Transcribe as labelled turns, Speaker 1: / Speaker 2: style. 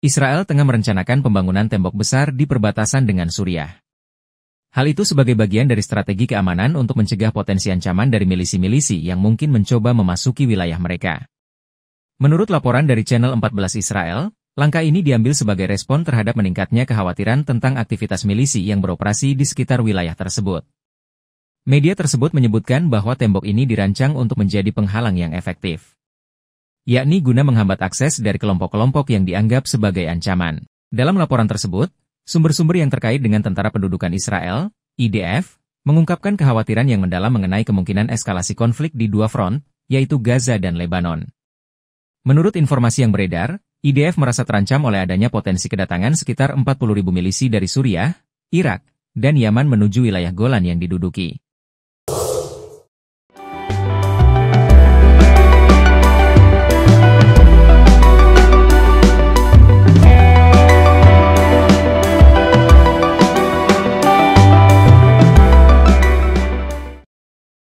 Speaker 1: Israel tengah merencanakan pembangunan tembok besar di perbatasan dengan Suriah. Hal itu sebagai bagian dari strategi keamanan untuk mencegah potensi ancaman dari milisi-milisi yang mungkin mencoba memasuki wilayah mereka. Menurut laporan dari Channel 14 Israel, langkah ini diambil sebagai respon terhadap meningkatnya kekhawatiran tentang aktivitas milisi yang beroperasi di sekitar wilayah tersebut. Media tersebut menyebutkan bahwa tembok ini dirancang untuk menjadi penghalang yang efektif yakni guna menghambat akses dari kelompok-kelompok yang dianggap sebagai ancaman. Dalam laporan tersebut, sumber-sumber yang terkait dengan Tentara Pendudukan Israel, IDF, mengungkapkan kekhawatiran yang mendalam mengenai kemungkinan eskalasi konflik di dua front, yaitu Gaza dan Lebanon. Menurut informasi yang beredar, IDF merasa terancam oleh adanya potensi kedatangan sekitar 40.000 milisi dari Suriah, Irak, dan Yaman menuju wilayah Golan yang diduduki.